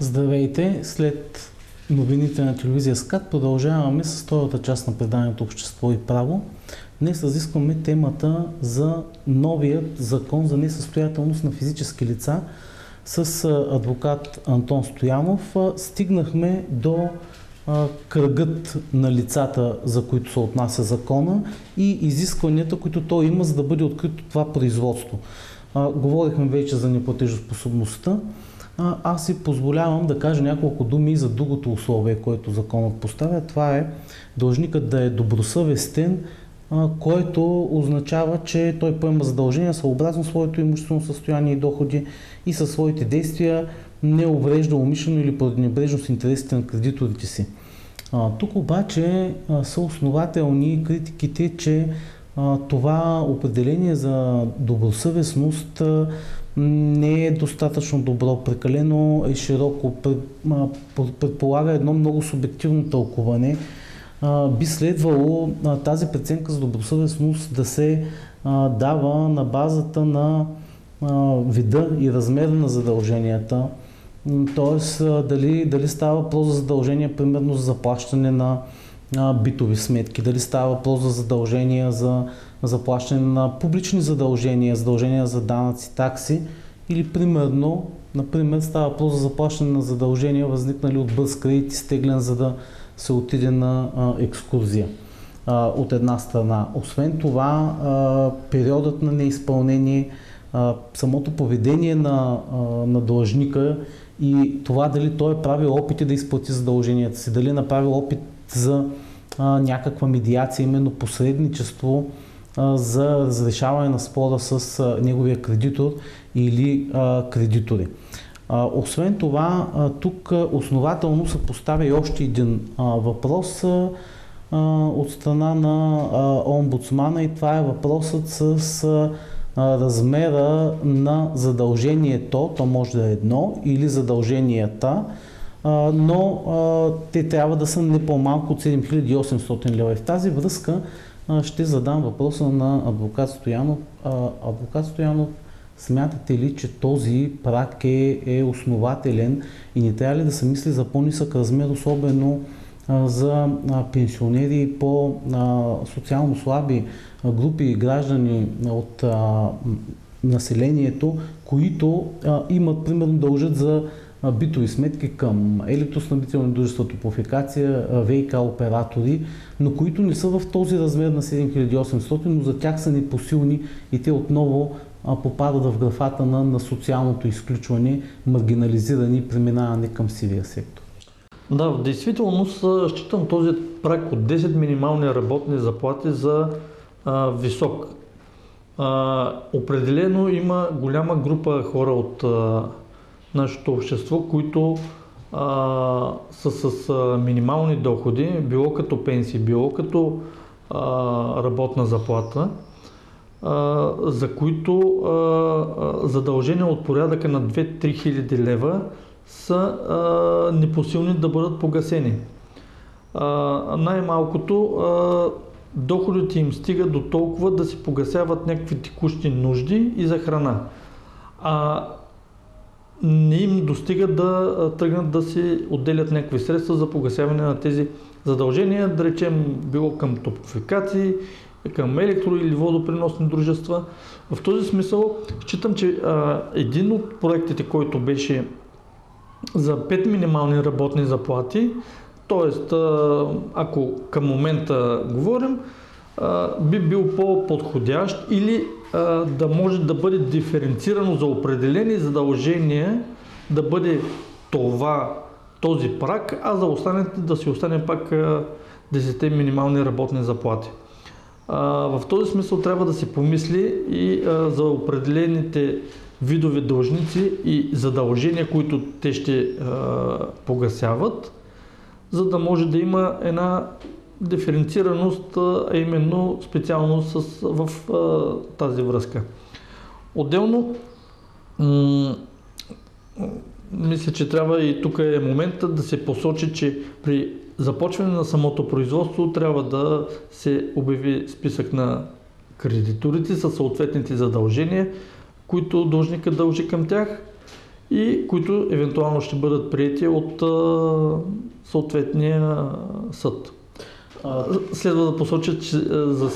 Здравейте! След новините на телевизия СКАТ продължаваме с втората част на преданието Общество и право. Днес разискваме темата за новият закон за несъстоятелност на физически лица с адвокат Антон Стоянов. Стигнахме до кръгът на лицата, за които се отнася закона и изискванията, които той има, за да бъде открито това производство. Говорихме вече за неплатежоспособността аз си позволявам да кажа няколко думи за другото условие, което законът поставя. Това е дължникът да е добросъвестен, което означава, че той поема задължения съобразно своето имуществено състояние и доходи и със своите действия не уврежда умишлено или поради небрежност интересите на кредиторите си. тук обаче са основателни критиките, че това определение за добросъвестност не е достатъчно добро, прекалено е широко, предполага едно много субективно тълкуване. Би следвало тази преценка за добросъвестност да се дава на базата на вида и размера на задълженията, т.е. Дали, дали става въпрос за задължения, примерно за заплащане на битови сметки, дали става въпрос за задължения за заплащане на публични задължения, задължения за данъци, такси или примерно, например, става въпрос за заплащане на задължения, възникнали от бърз кредит, изтеглен за да се отиде на а, екскурзия а, от една страна. Освен това, а, периодът на неизпълнение, а, самото поведение на, а, на длъжника и това дали той е правил опити да изплати задълженията си, дали е направил опит за а, някаква медиация, именно посредничество за разрешаване на спора с неговия кредитор или кредитори. Освен това, тук основателно се поставя и още един въпрос от страна на омбудсмана и това е въпросът с размера на задължението, то може да е едно, или задълженията, но те трябва да са не по-малко от 7800 лева. И в тази връзка ще задам въпроса на адвокат Стоянов. Адвокат Стоянов, смятате ли, че този прак е, е основателен и не трябва ли да се мисли за по-нисък размер, особено за пенсионери и по-социално слаби групи граждани от населението, които имат, примерно, дължат за битови сметки към електроснабдителни дружества, топофикация, ВИК оператори, но които не са в този размер на 7800, но за тях са непосилни и те отново попадат в графата на, на социалното изключване, маргинализиране и преминаване към сивия сектор. Да, в действителност считам този прак от 10 минимални работни заплати за а, висок. А, определено има голяма група хора от а, нашето общество, които а, са с а, минимални доходи, било като пенсии, било като а, работна заплата, а, за които а, задължения от порядъка на 2-3 хиляди лева са а, непосилни да бъдат погасени. Най-малкото доходите им стигат до толкова да си погасяват някакви текущи нужди и за храна. А не им достига да тръгнат да си отделят някакви средства за погасяване на тези задължения, да речем било към топофикации, към електро или водоприносни дружества. В този смисъл считам, че а, един от проектите, който беше за 5 минимални работни заплати, т.е. ако към момента говорим, би бил по-подходящ или да може да бъде диференцирано за определени задължения да бъде това, този прак, а за останалите да си остане пак 10 минимални работни заплати. В този смисъл трябва да се помисли и за определените видове дължници и задължения, които те ще погасяват, за да може да има една диференцираност, а именно специално с, в а, тази връзка. Отделно, м- мисля, че трябва и тук е момента да се посочи, че при започване на самото производство трябва да се обяви списък на кредиторите със съответните задължения, които дължника дължи към тях и които евентуално ще бъдат прияти от съответния съд. Следва да посоча, че за,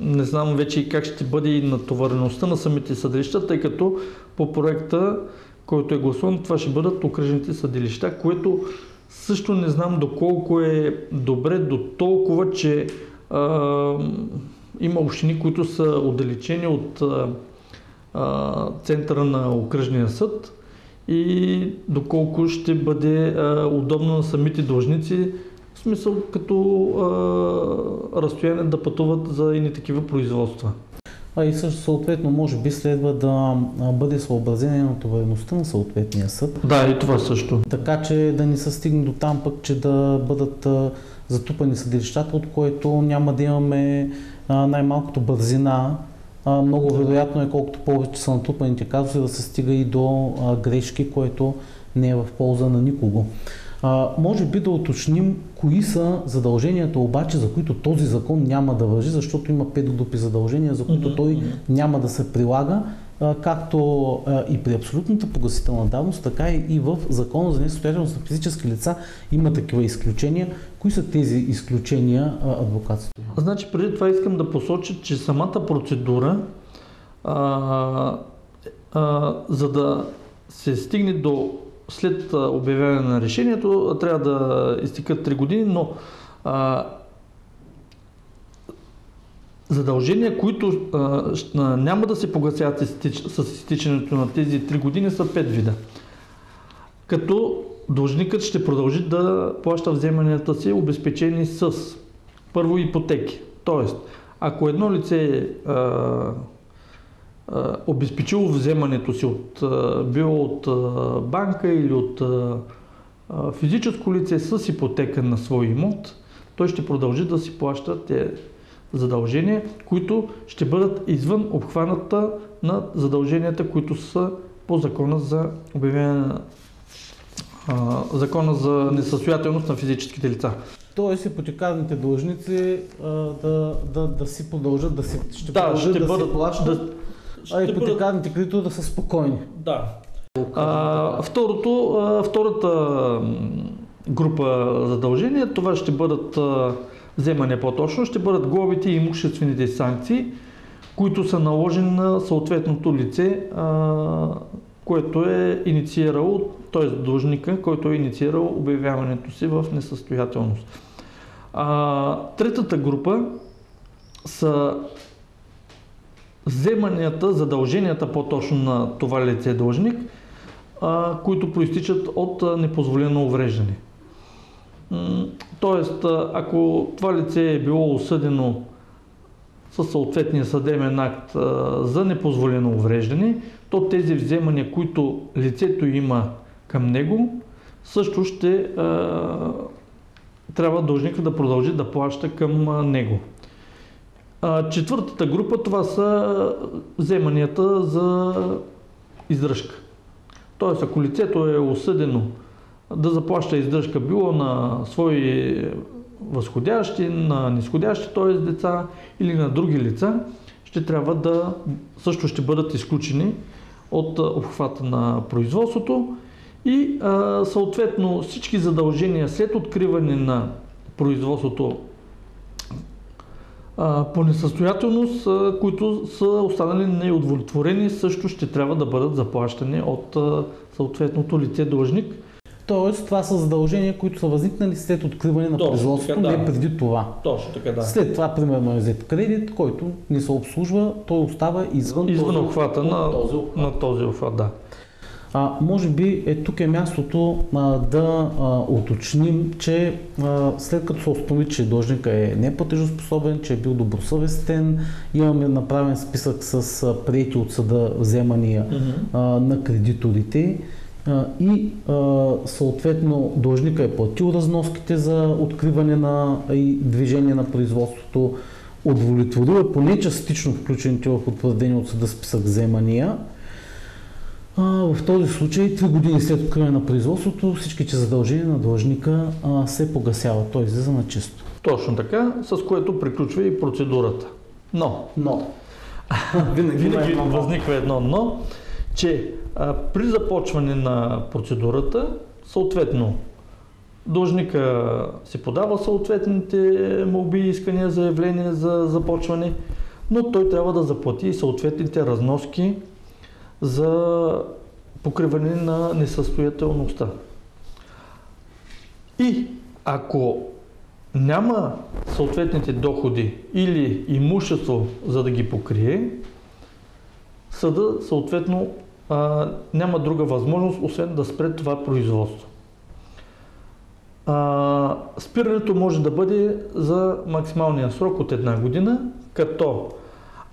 не знам вече как ще бъде и натовареността на самите съдилища, тъй като по проекта, който е гласуван, това ще бъдат окръжните съдилища, което също не знам доколко е добре до толкова, че а, има общини, които са отдалечени от а, центъра на окръжния съд и доколко ще бъде а, удобно на самите дължници, в смисъл като а, разстояние да пътуват за едни такива производства. А и също съответно може би следва да бъде съобразена натовареността на съответния съд. Да, и това също. Така че да не се стигне до там пък, че да бъдат затупани съдилищата, от което няма да имаме най-малкото бързина. Много вероятно е колкото повече са натрупаните казуси да се стига и до грешки, което не е в полза на никого. А, може би да уточним кои са задълженията обаче, за които този закон няма да въжи, защото има пет групи задължения, за които той няма да се прилага, а, както а, и при абсолютната погасителна давност, така и в закона за несъстоятелност на физически лица има такива изключения. Кои са тези изключения, адвокатството? Значи преди това искам да посоча, че самата процедура, а, а, за да се стигне до след обявяване на решението трябва да изтекат 3 години, но а, задължения, които а, няма да се погасяват с изтичането на тези 3 години са 5 вида. Като дължникът ще продължи да плаща вземанията си обезпечени с първо ипотеки. Тоест, ако едно лице а, обезпечило вземането си от, било от банка или от физическо лице с ипотека на свой имот, той ще продължи да си плаща те задължения, които ще бъдат извън обхваната на задълженията, които са по закона за обявяване на закона за несъстоятелност на физическите лица. Тоест ипотекарните длъжници да, да, да си продължат да си, ще да, ще да бъдат, си плащат. Да, а ипотекарните бъдат... кредитори да са спокойни. Да. А, второто, а, втората група задължения, това ще бъдат а, по-точно, ще бъдат глобите и имуществените санкции, които са наложени на съответното лице, а, което е инициирало, т.е. длъжника, който е инициирал обявяването си в несъстоятелност. А, третата група са вземанията, задълженията по-точно на това лице дължник, а, които проистичат от непозволено увреждане. Тоест, ако това лице е било осъдено със съответния съдебен акт за непозволено увреждане, то тези вземания, които лицето има към него, също ще трябва дължника да продължи да плаща към него. А, четвъртата група това са вземанията за издръжка. Тоест, ако лицето е осъдено да заплаща издръжка било на свои възходящи, на нисходящи, т.е. деца или на други лица, ще трябва да също ще бъдат изключени от обхвата на производството и съответно всички задължения след откриване на производството по несъстоятелност, които са останали неудовлетворени, също ще трябва да бъдат заплащани от съответното лице длъжник. Тоест, това са задължения, които са възникнали след откриване на производството, да. не преди това. Точно така, да. След това, примерно, е взет кредит, който не се обслужва, той остава извън, извън този, обхвата на, този обхват. на този обхват. Да. А, може би е, тук е мястото а, да а, уточним, че а, след като се установи, че дължника е неплатежоспособен, че е бил добросъвестен, имаме направен списък с а, приети от съда вземания mm-hmm. а, на кредиторите а, и а, съответно дължника е платил разноските за откриване на и движение на производството, удовлетворил е поне частично включените в утвърдени от съда списък вземания а, в този случай, три години след откриване на производството, всичките задължения на длъжника а, се погасяват, т.е. излиза на чисто. Точно така, с което приключва и процедурата. Но, но. винаги, винаги възниква едно но, че а, при започване на процедурата, съответно, Дължника си подава съответните молби и искания, заявления за започване, но той трябва да заплати и съответните разноски за покриване на несъстоятелността. И ако няма съответните доходи или имущество за да ги покрие, съда съответно а, няма друга възможност, освен да спре това производство. А, спирането може да бъде за максималния срок от една година, като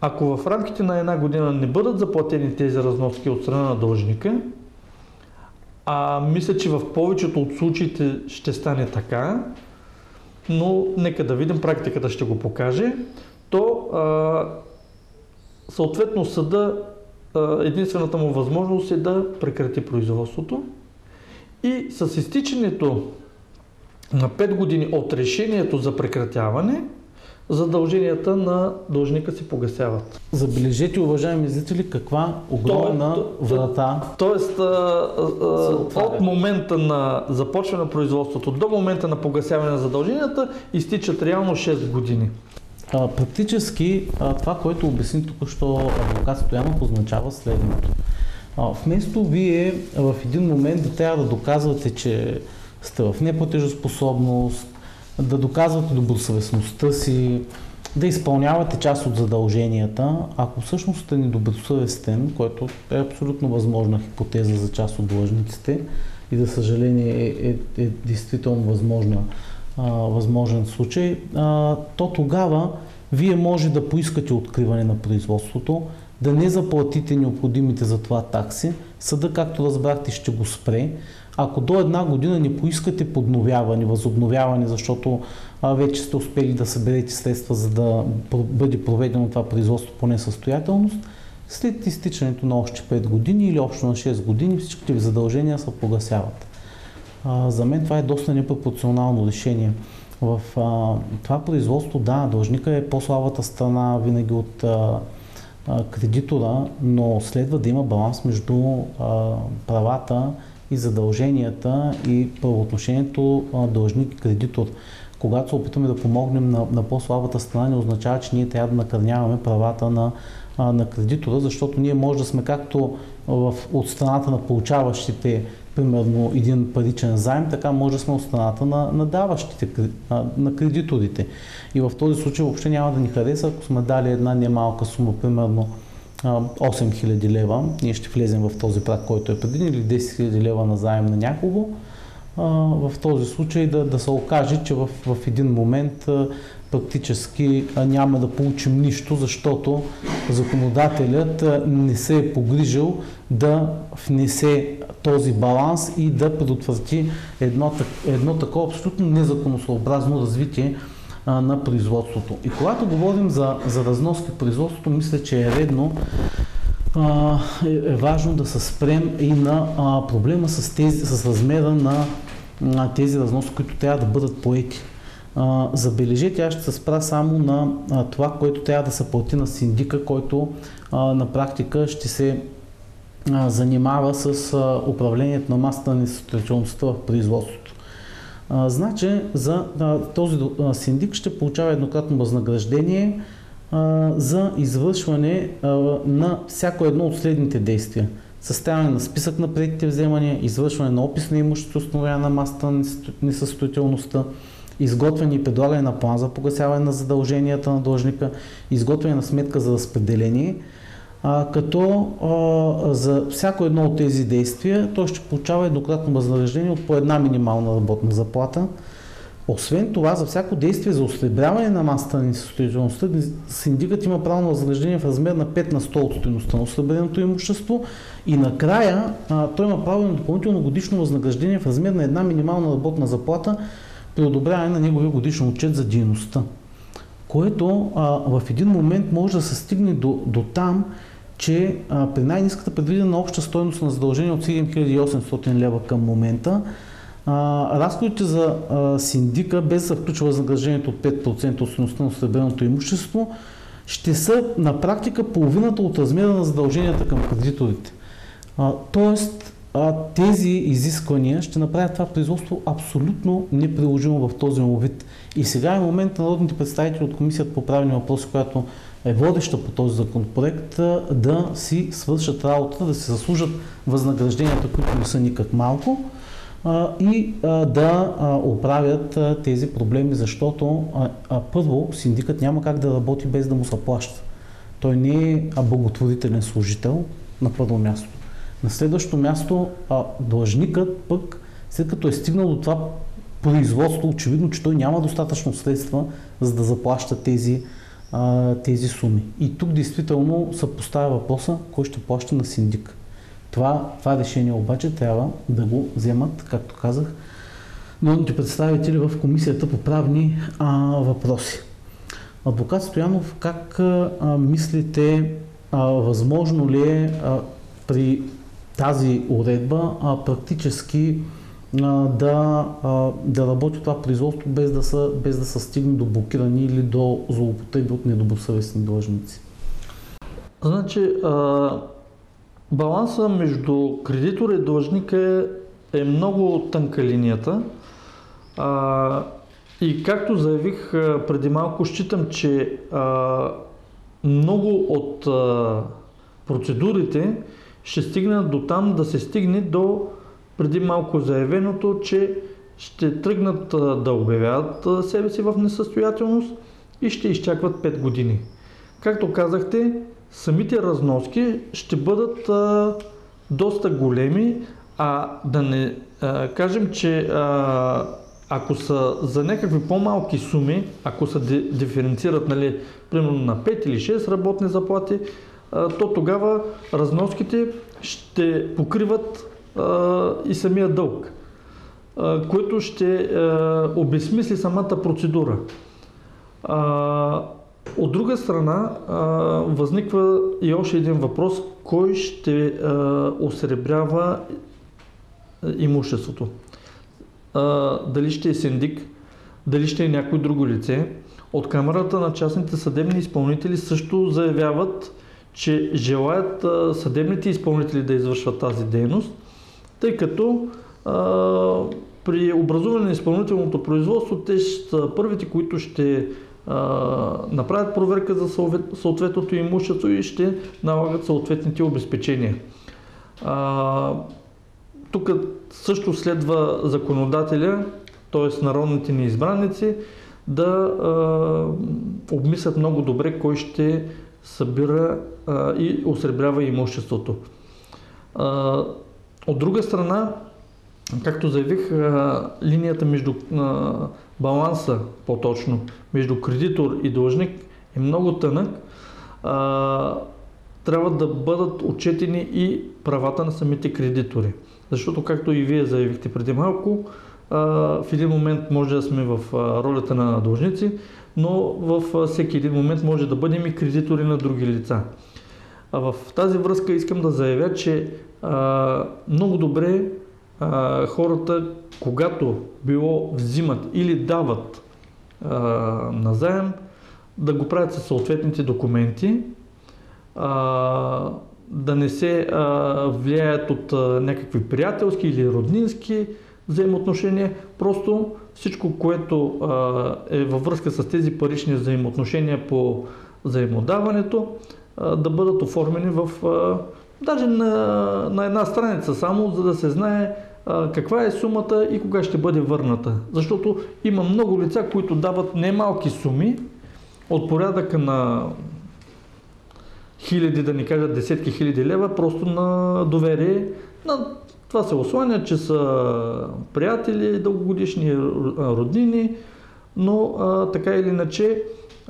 ако в рамките на една година не бъдат заплатени тези разноски от страна на дължника, а мисля, че в повечето от случаите ще стане така, но нека да видим, практиката ще го покаже, то а, съответно съда а, единствената му възможност е да прекрати производството и с изтичането на 5 години от решението за прекратяване, задълженията на дължника се погасяват. Забележете, уважаеми зрители, каква огромна то, то, врата. Тоест, а, а, от момента на започване на производството до момента на погасяване на задълженията изтичат реално 6 години. А, практически а, това, което обясни тук, що адвокат Стоянов означава следното. А, вместо вие в един момент да трябва да доказвате, че сте в неплатежоспособност, да доказвате добросъвестността си, да изпълнявате част от задълженията, ако всъщност сте недобросъвестен, което е абсолютно възможна хипотеза за част от длъжниците и за съжаление е, е, е действително възможна, а, възможен случай, а, то тогава вие може да поискате откриване на производството, да не заплатите необходимите за това такси, съда, както разбрахте, ще го спре, ако до една година не поискате подновяване, възобновяване, защото вече сте успели да съберете средства, за да бъде проведено това производство по несъстоятелност, след изтичането на още 5 години или общо на 6 години всичките ви задължения се погасяват. За мен това е доста непропорционално решение. В това производство, да, дължника е по-слабата страна винаги от кредитора, но следва да има баланс между правата и задълженията и правоотношението дължник-кредитор. Когато се опитваме да помогнем на, на по-слабата страна, не означава, че ние трябва да накърняваме правата на, на кредитора, защото ние може да сме както в, от страната на получаващите примерно един паричен заем, така може да сме от страната на, на даващите, на кредиторите. И в този случай въобще няма да ни хареса, ако сме дали една немалка сума, примерно 8000 лева, ние ще влезем в този прак, който е предвиден, или 10 000 лева на заем на някого, в този случай да, да се окаже, че в, в един момент практически няма да получим нищо, защото законодателят не се е погрижил да внесе този баланс и да предотврати едно, едно такова абсолютно незаконосъобразно развитие на производството. И когато говорим за, за разноски в производството, мисля, че е редно а, е, е важно да се спрем и на а, проблема с, тези, с размера на, на тези разноски, които трябва да бъдат поети. А, забележете, аз ще се спра само на а, това, което трябва да се плати на синдика, който а, на практика ще се а, занимава с а, управлението на масата на несъстоятелността в производството. Значи за този синдик ще получава еднократно възнаграждение за извършване на всяко едно от следните действия. Съставяне на списък на предите вземания, извършване на опис на имущество, установяване на масата на несъстоятелността, изготвяне и предлагане на план за погасяване на задълженията на дължника, изготвяне на сметка за разпределение – като за всяко едно от тези действия той ще получава еднократно възнаграждение от по една минимална работна заплата. Освен това, за всяко действие за осребряване на масата на несъстоятелността, синдикът има право на възнаграждение в размер на 5 на 100 от стоеността на осребреното имущество и накрая той има право на допълнително годишно възнаграждение в размер на една минимална работна заплата при одобряване на неговия годишен отчет за дейността. Което а, в един момент може да се стигне до, до там, че а, при най-низката предвидена обща стоеност на задължение от 7800 лева към момента, а, разходите за а, синдика, без да включва възнаграждението от 5% от стоеността на сребреното имущество, ще са на практика половината от размера на задълженията към кредиторите. А, тоест, а, тези изисквания ще направят това производство абсолютно неприложимо в този му вид. И сега е момент народните представители от Комисията по правни въпроси, която е водеща по този законопроект, да си свършат работата, да се заслужат възнагражденията, които не са никак малко и да оправят тези проблеми, защото първо синдикът няма как да работи без да му се плаща. Той не е благотворителен служител на първо място. На следващо място длъжникът пък, след като е стигнал до това производство, очевидно, че той няма достатъчно средства, за да заплаща тези, тези суми. И тук действително се поставя въпроса, кой ще плаща на синдик. Това, това решение обаче трябва да го вземат, както казах, народните представители в Комисията по правни а, въпроси. Адвокат Стоянов, как а, мислите, а, възможно ли е а, при тази уредба а, практически а, да, да работи това производство без да, са, без да са стигне до блокирани или до злоупотреби от недобросъвестни длъжници? Значи, а, баланса между кредитора и длъжника е, е много тънка линията. А, и както заявих преди малко, считам, че а, много от а, процедурите ще стигнат до там да се стигне до преди малко заявеното, че ще тръгнат да обявяват себе си в несъстоятелност и ще изчакват 5 години. Както казахте, самите разноски ще бъдат а, доста големи, а да не а, кажем, че а, ако са за някакви по-малки суми, ако се диференцират, нали, примерно на 5 или 6 работни заплати, а, то тогава разноските ще покриват и самия дълг, което ще обесмисли самата процедура. От друга страна, възниква и още един въпрос. Кой ще осребрява имуществото? Дали ще е синдик, дали ще е някой друго лице? От Камерата на частните съдебни изпълнители също заявяват, че желаят съдебните изпълнители да извършват тази дейност, тъй като а, при образуване на изпълнителното производство те са първите, които ще направят проверка за съответното имущество и ще налагат съответните обезпечения. тук също следва законодателя, т.е. народните ни избранници, да а, обмислят много добре кой ще събира а, и осребрява имуществото. От друга страна, както заявих, линията между баланса, по-точно, между кредитор и длъжник е много тънък. Трябва да бъдат отчетени и правата на самите кредитори. Защото, както и вие заявихте преди малко, в един момент може да сме в ролята на длъжници, но в всеки един момент може да бъдем и кредитори на други лица. А в тази връзка искам да заявя, че а, много добре а, хората, когато било взимат или дават а, назаем, да го правят със съответните документи, а, да не се а, влияят от а, някакви приятелски или роднински взаимоотношения, просто всичко, което а, е във връзка с тези парични взаимоотношения по взаимодаването, да бъдат оформени в даже на, на една страница само, за да се знае каква е сумата и кога ще бъде върната. Защото има много лица, които дават немалки суми от порядъка на хиляди, да ни кажат десетки хиляди лева, просто на доверие. На това се осланя, че са приятели, дългогодишни роднини, но а, така или иначе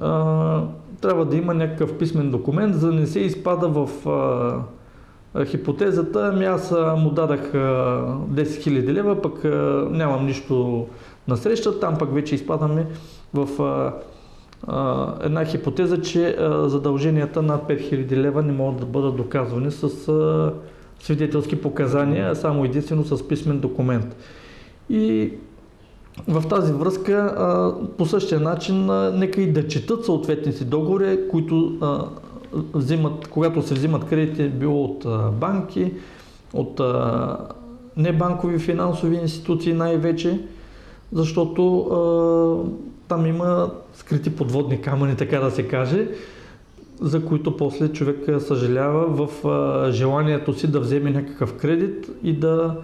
а, трябва да има някакъв писмен документ, за да не се изпада в а, хипотезата, ами аз му дадах 10 000 лева, пък нямам нищо на среща, там пък вече изпадаме в една хипотеза, че задълженията на 5000 лева не могат да бъдат доказвани с свидетелски показания, само единствено с писмен документ. И в тази връзка, по същия начин, нека и да четат съответните договори, които взимат, когато се взимат кредити, било от банки от небанкови финансови институции най-вече, защото там има скрити подводни камъни, така да се каже, за които после човек съжалява в желанието си да вземе някакъв кредит и да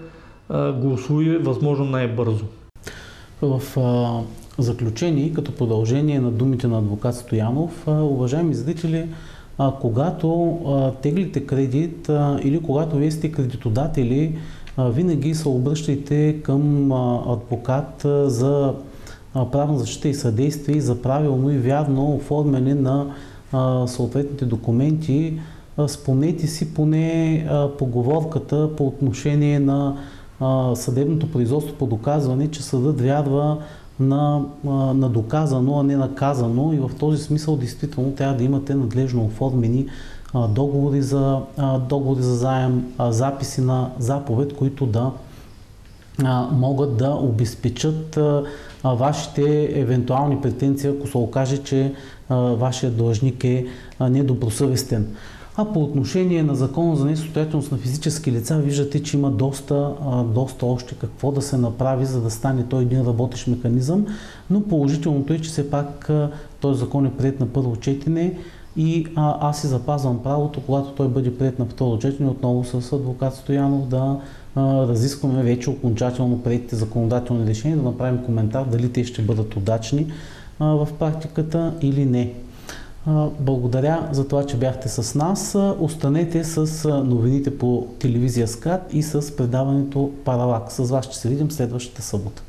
го освои възможно най-бързо. В а, заключение, като продължение на думите на адвокат Стоянов, а, уважаеми зрители, а, когато а, теглите кредит а, или когато вие сте кредитодатели, а, винаги се обръщайте към а, адвокат а, за а, правна защита и съдействие за правилно и вярно оформяне на а, съответните документи. А, спомнете си поне а, поговорката по отношение на а, съдебното производство по доказване, че съдът вярва на, на доказано, а не наказано и в този смисъл действително трябва да имате надлежно оформени договори за, договори за заем, записи на заповед, които да могат да обезпечат вашите евентуални претенции, ако се окаже, че вашия длъжник е недобросъвестен. А по отношение на закона за несостоятелност на физически лица, виждате, че има доста, доста още какво да се направи, за да стане той един работещ механизъм. Но положителното е, че все пак този закон е прият на първо четене и а, аз си запазвам правото, когато той бъде прият на второ четене, отново с адвокат Стоянов да а, разискваме вече окончателно приятите законодателни решения, да направим коментар дали те ще бъдат удачни а, в практиката или не. Благодаря за това, че бяхте с нас. Останете с новините по телевизия Скат и с предаването Паралак. С вас ще се видим следващата събота.